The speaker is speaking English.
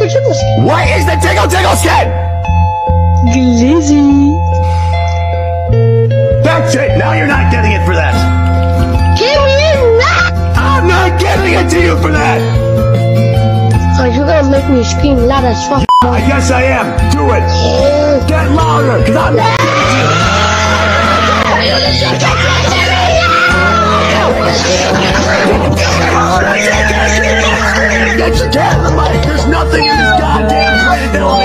the triple skin. What is the jiggle jiggle skin? Glizzy. That's it. Now you're not getting it for that. Give me that! I'm not giving it to you for that. So you're gonna make me scream loud as fuck. I guess I am. Do it. Get louder, cause I'm not giving it to you. Get your no